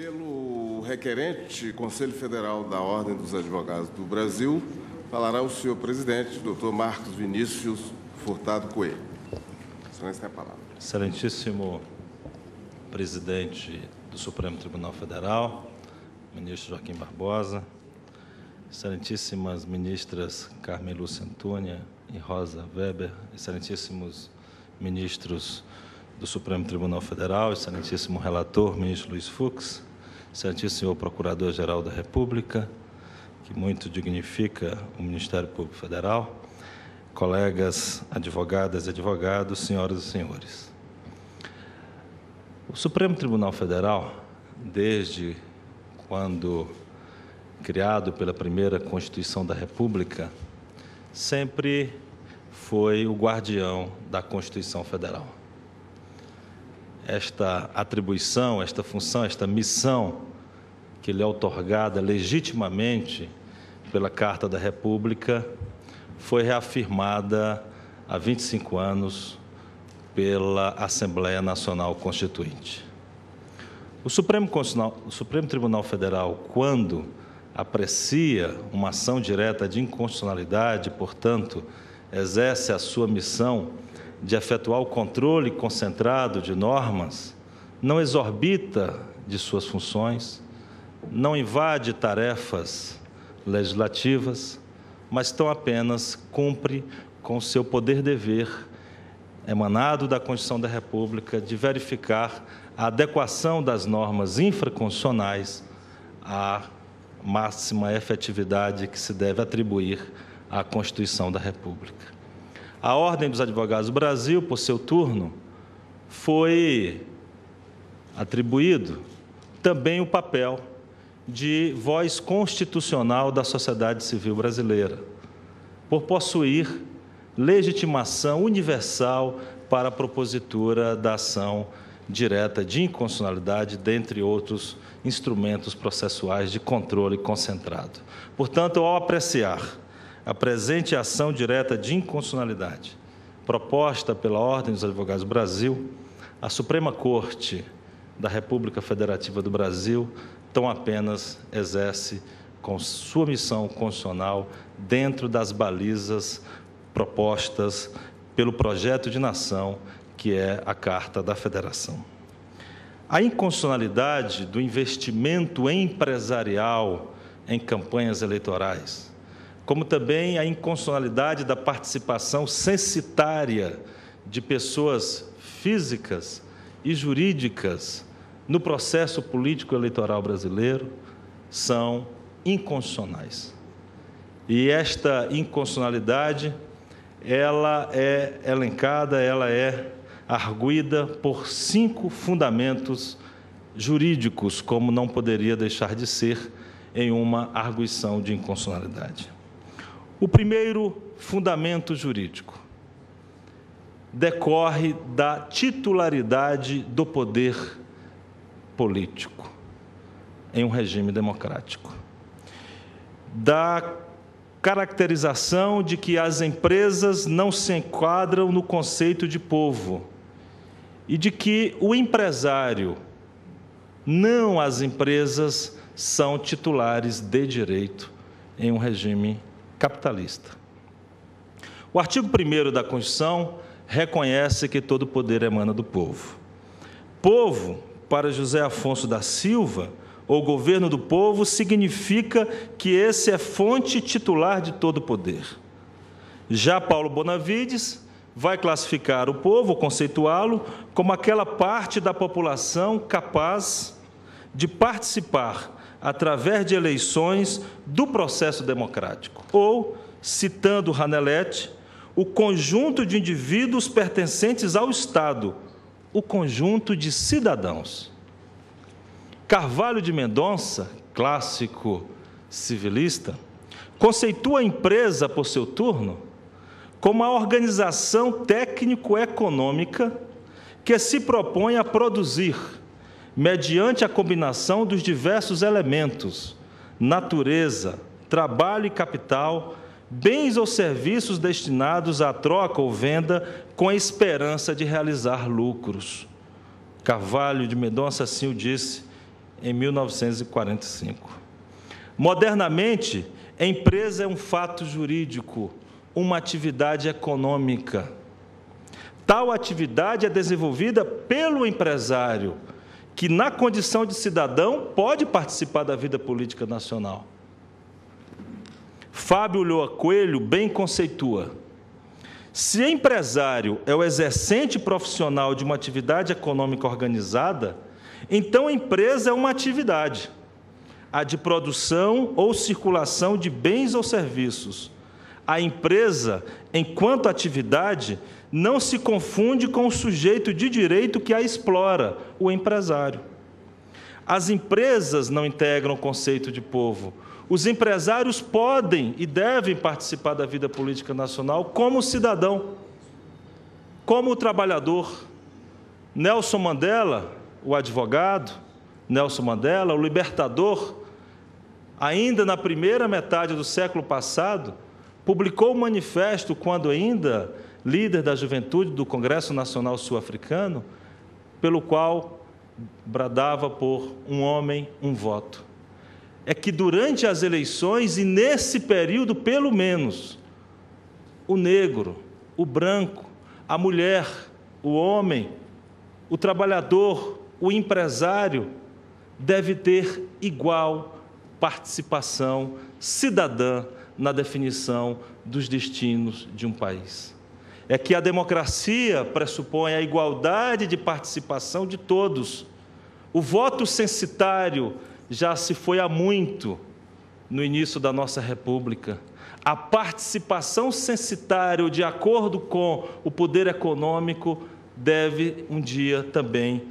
Pelo requerente Conselho Federal da Ordem dos Advogados do Brasil, falará o senhor presidente, doutor Marcos Vinícius Furtado Coelho. Excelência, tem a palavra. Excelentíssimo presidente do Supremo Tribunal Federal, ministro Joaquim Barbosa, excelentíssimas ministras Carmen Lúcia Antônia e Rosa Weber, excelentíssimos ministros do Supremo Tribunal Federal, excelentíssimo relator, ministro Luiz Fux, excelentíssimo Procurador-Geral da República, que muito dignifica o Ministério Público Federal, colegas advogadas e advogados, senhoras e senhores. O Supremo Tribunal Federal, desde quando criado pela primeira Constituição da República, sempre foi o guardião da Constituição Federal esta atribuição, esta função, esta missão que lhe é otorgada legitimamente pela Carta da República foi reafirmada há 25 anos pela Assembleia Nacional Constituinte. O Supremo, o Supremo Tribunal Federal, quando aprecia uma ação direta de inconstitucionalidade, portanto, exerce a sua missão de efetuar o controle concentrado de normas, não exorbita de suas funções, não invade tarefas legislativas, mas tão apenas cumpre com seu poder-dever emanado da Constituição da República de verificar a adequação das normas infraconstitucionais à máxima efetividade que se deve atribuir à Constituição da República. A Ordem dos Advogados do Brasil, por seu turno, foi atribuído também o papel de voz constitucional da sociedade civil brasileira, por possuir legitimação universal para a propositura da ação direta de inconstitucionalidade, dentre outros instrumentos processuais de controle concentrado. Portanto, ao apreciar a presente ação direta de inconstitucionalidade, proposta pela Ordem dos Advogados do Brasil, a Suprema Corte da República Federativa do Brasil tão apenas exerce com sua missão constitucional dentro das balizas propostas pelo projeto de nação que é a Carta da Federação. A inconstitucionalidade do investimento empresarial em campanhas eleitorais como também a inconstitucionalidade da participação censitária de pessoas físicas e jurídicas no processo político eleitoral brasileiro são inconstitucionais. E esta inconstitucionalidade, ela é elencada, ela é arguída por cinco fundamentos jurídicos, como não poderia deixar de ser em uma arguição de inconstitucionalidade. O primeiro fundamento jurídico decorre da titularidade do poder político em um regime democrático. Da caracterização de que as empresas não se enquadram no conceito de povo e de que o empresário, não as empresas, são titulares de direito em um regime capitalista. O artigo 1 da Constituição reconhece que todo poder emana do povo. Povo, para José Afonso da Silva, ou governo do povo, significa que esse é fonte titular de todo poder. Já Paulo Bonavides vai classificar o povo, conceituá-lo, como aquela parte da população capaz de participar através de eleições do processo democrático. Ou, citando Ranelete, o conjunto de indivíduos pertencentes ao Estado, o conjunto de cidadãos. Carvalho de Mendonça, clássico civilista, conceitua a empresa, por seu turno, como a organização técnico-econômica que se propõe a produzir mediante a combinação dos diversos elementos, natureza, trabalho e capital, bens ou serviços destinados à troca ou venda com a esperança de realizar lucros. Carvalho de Mendonça assim o disse em 1945. Modernamente, a empresa é um fato jurídico, uma atividade econômica. Tal atividade é desenvolvida pelo empresário, que, na condição de cidadão, pode participar da vida política nacional. Fábio Lhoa Coelho bem conceitua. Se empresário é o exercente profissional de uma atividade econômica organizada, então a empresa é uma atividade, a de produção ou circulação de bens ou serviços. A empresa, enquanto atividade, não se confunde com o sujeito de direito que a explora, o empresário. As empresas não integram o conceito de povo. Os empresários podem e devem participar da vida política nacional como cidadão, como trabalhador. Nelson Mandela o advogado, Nelson Mandela, o libertador, ainda na primeira metade do século passado, publicou um manifesto quando ainda líder da juventude do Congresso Nacional Sul-Africano, pelo qual bradava por um homem, um voto. É que durante as eleições e nesse período, pelo menos, o negro, o branco, a mulher, o homem, o trabalhador, o empresário deve ter igual participação cidadã na definição dos destinos de um país. É que a democracia pressupõe a igualdade de participação de todos. O voto censitário já se foi há muito no início da nossa República. A participação censitária, de acordo com o poder econômico, deve um dia também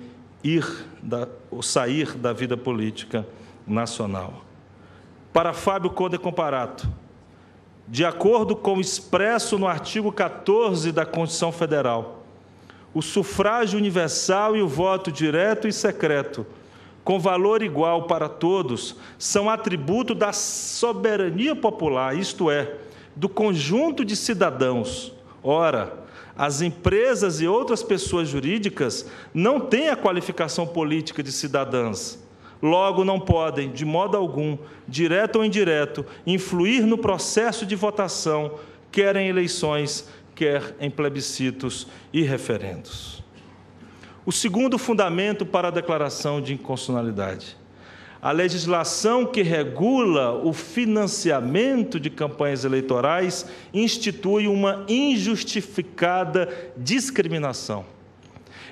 ir da, ou sair da vida política nacional. Para Fábio Conde Comparato, de acordo com o expresso no artigo 14 da Constituição Federal, o sufrágio universal e o voto direto e secreto, com valor igual para todos, são atributo da soberania popular, isto é, do conjunto de cidadãos. Ora, as empresas e outras pessoas jurídicas não têm a qualificação política de cidadãs. Logo, não podem, de modo algum, direto ou indireto, influir no processo de votação, quer em eleições, quer em plebiscitos e referendos. O segundo fundamento para a declaração de inconstitucionalidade a legislação que regula o financiamento de campanhas eleitorais institui uma injustificada discriminação.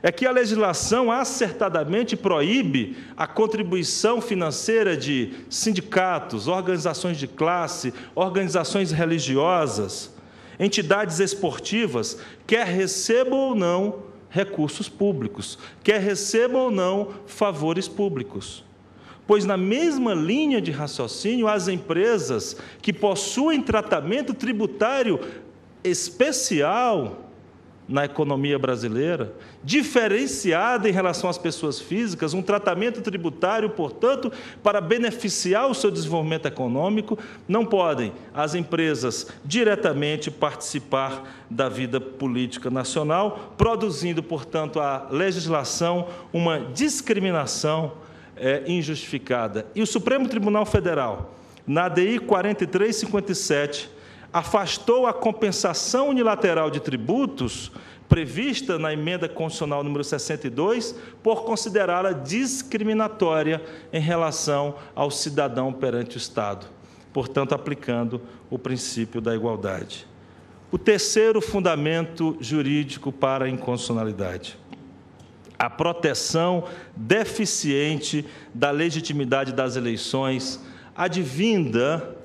É que a legislação acertadamente proíbe a contribuição financeira de sindicatos, organizações de classe, organizações religiosas, entidades esportivas, quer recebam ou não recursos públicos, quer recebam ou não favores públicos. Pois, na mesma linha de raciocínio, as empresas que possuem tratamento tributário especial na economia brasileira, diferenciada em relação às pessoas físicas, um tratamento tributário, portanto, para beneficiar o seu desenvolvimento econômico, não podem as empresas diretamente participar da vida política nacional, produzindo, portanto, a legislação uma discriminação é, injustificada. E o Supremo Tribunal Federal, na DI 4357, afastou a compensação unilateral de tributos prevista na emenda constitucional número 62 por considerá-la discriminatória em relação ao cidadão perante o Estado, portanto aplicando o princípio da igualdade. O terceiro fundamento jurídico para a inconstitucionalidade a proteção deficiente da legitimidade das eleições advinda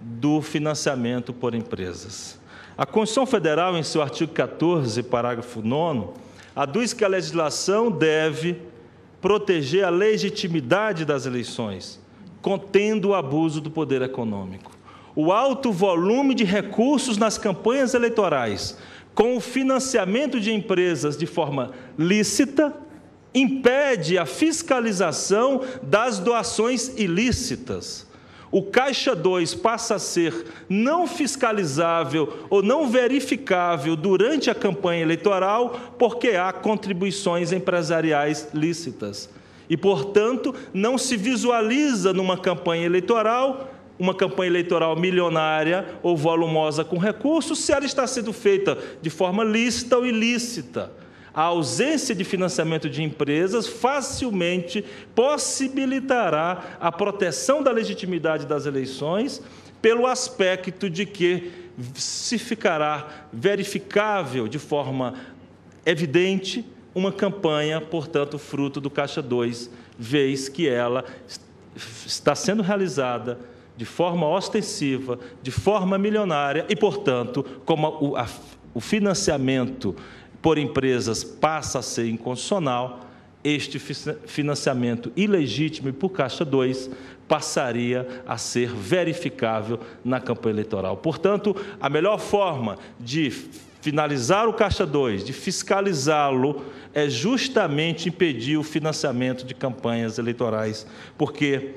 do financiamento por empresas. A Constituição Federal, em seu artigo 14, parágrafo 9, aduz que a legislação deve proteger a legitimidade das eleições, contendo o abuso do poder econômico. O alto volume de recursos nas campanhas eleitorais com o financiamento de empresas de forma lícita, impede a fiscalização das doações ilícitas. O Caixa 2 passa a ser não fiscalizável ou não verificável durante a campanha eleitoral porque há contribuições empresariais lícitas. E, portanto, não se visualiza numa campanha eleitoral uma campanha eleitoral milionária ou volumosa com recursos, se ela está sendo feita de forma lícita ou ilícita. A ausência de financiamento de empresas facilmente possibilitará a proteção da legitimidade das eleições, pelo aspecto de que se ficará verificável de forma evidente uma campanha, portanto, fruto do Caixa 2, vez que ela está sendo realizada de forma ostensiva, de forma milionária e, portanto, como o, financiamento por empresas passa a ser inconstitucional, este financiamento ilegítimo e por Caixa 2 passaria a ser verificável na campanha eleitoral. Portanto, a melhor forma de finalizar o Caixa 2, de fiscalizá-lo, é justamente impedir o financiamento de campanhas eleitorais, porque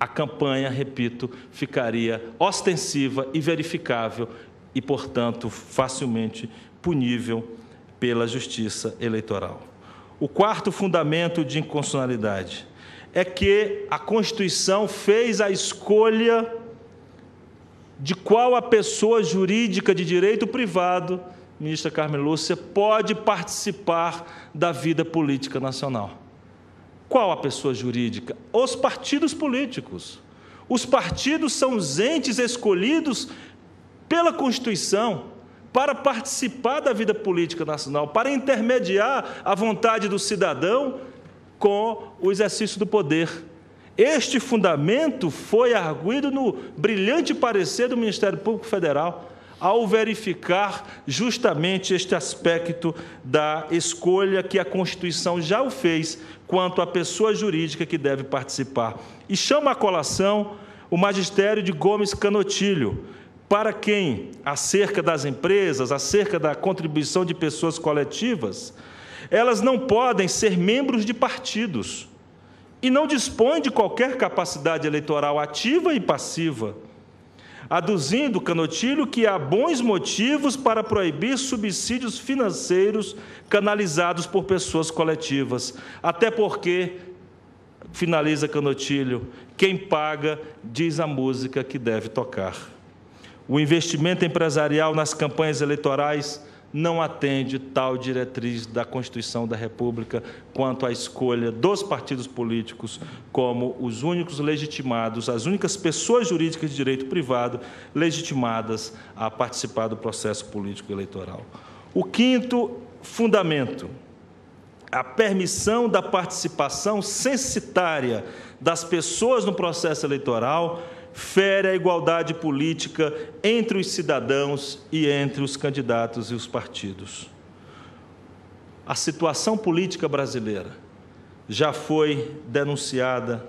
a campanha, repito, ficaria ostensiva e verificável e, portanto, facilmente punível pela justiça eleitoral. O quarto fundamento de inconstitucionalidade é que a Constituição fez a escolha de qual a pessoa jurídica de direito privado ministra Carmen Lúcia, pode participar da vida política nacional. Qual a pessoa jurídica? Os partidos políticos. Os partidos são os entes escolhidos pela Constituição para participar da vida política nacional, para intermediar a vontade do cidadão com o exercício do poder. Este fundamento foi arguído no brilhante parecer do Ministério Público Federal ao verificar justamente este aspecto da escolha que a Constituição já o fez quanto à pessoa jurídica que deve participar. E chama a colação o magistério de Gomes Canotilho, para quem, acerca das empresas, acerca da contribuição de pessoas coletivas, elas não podem ser membros de partidos e não dispõem de qualquer capacidade eleitoral ativa e passiva aduzindo Canotilho que há bons motivos para proibir subsídios financeiros canalizados por pessoas coletivas, até porque, finaliza Canotilho, quem paga diz a música que deve tocar. O investimento empresarial nas campanhas eleitorais não atende tal diretriz da Constituição da República quanto à escolha dos partidos políticos como os únicos legitimados, as únicas pessoas jurídicas de direito privado legitimadas a participar do processo político eleitoral. O quinto fundamento, a permissão da participação censitária das pessoas no processo eleitoral fere a igualdade política entre os cidadãos e entre os candidatos e os partidos. A situação política brasileira já foi denunciada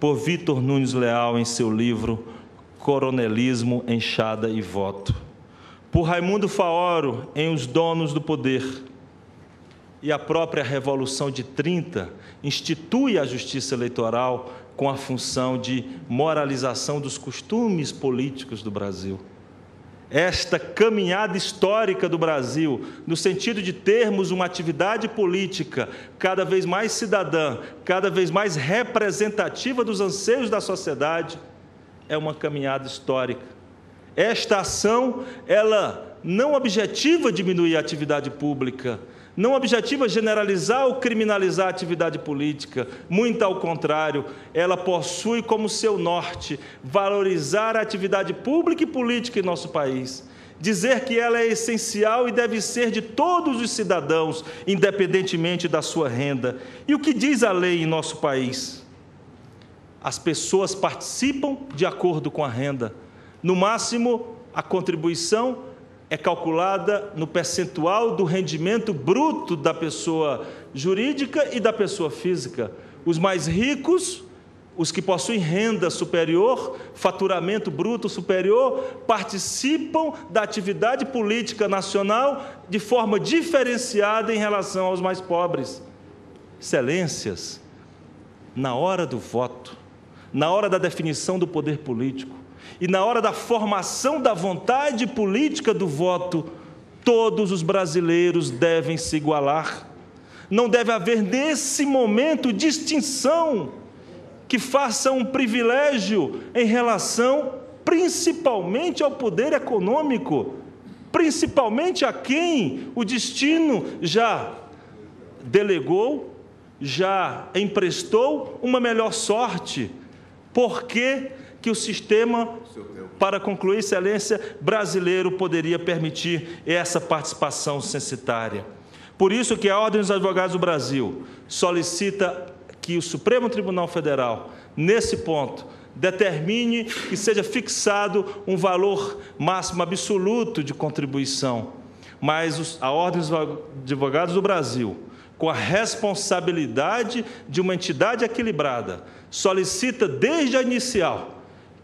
por Vitor Nunes Leal em seu livro Coronelismo, Enxada e Voto, por Raimundo Faoro em Os Donos do Poder. E a própria Revolução de 30 institui a justiça eleitoral com a função de moralização dos costumes políticos do Brasil. Esta caminhada histórica do Brasil, no sentido de termos uma atividade política cada vez mais cidadã, cada vez mais representativa dos anseios da sociedade, é uma caminhada histórica. Esta ação, ela não objetiva diminuir a atividade pública, não objetiva generalizar ou criminalizar a atividade política, muito ao contrário, ela possui como seu norte valorizar a atividade pública e política em nosso país. Dizer que ela é essencial e deve ser de todos os cidadãos, independentemente da sua renda. E o que diz a lei em nosso país? As pessoas participam de acordo com a renda. No máximo, a contribuição é calculada no percentual do rendimento bruto da pessoa jurídica e da pessoa física. Os mais ricos, os que possuem renda superior, faturamento bruto superior, participam da atividade política nacional de forma diferenciada em relação aos mais pobres. Excelências, na hora do voto, na hora da definição do poder político, e na hora da formação da vontade política do voto, todos os brasileiros devem se igualar. Não deve haver nesse momento distinção que faça um privilégio em relação principalmente ao poder econômico, principalmente a quem o destino já delegou, já emprestou uma melhor sorte. Por que, que o sistema, para concluir, excelência, brasileiro poderia permitir essa participação censitária? Por isso que a Ordem dos Advogados do Brasil solicita que o Supremo Tribunal Federal, nesse ponto, determine que seja fixado um valor máximo absoluto de contribuição. Mas a Ordem dos Advogados do Brasil, com a responsabilidade de uma entidade equilibrada, solicita desde a inicial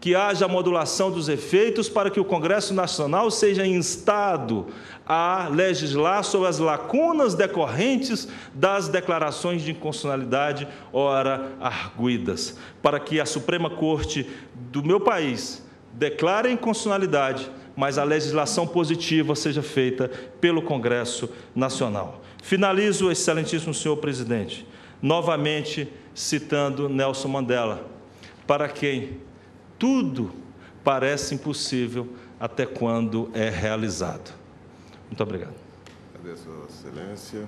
que haja modulação dos efeitos para que o Congresso Nacional seja instado a legislar sobre as lacunas decorrentes das declarações de inconstitucionalidade ora arguidas, para que a Suprema Corte do meu país declare a inconstitucionalidade, mas a legislação positiva seja feita pelo Congresso Nacional. Finalizo, excelentíssimo senhor presidente, novamente citando Nelson Mandela, para quem tudo parece impossível até quando é realizado. Muito obrigado. Agradeço, Excelência.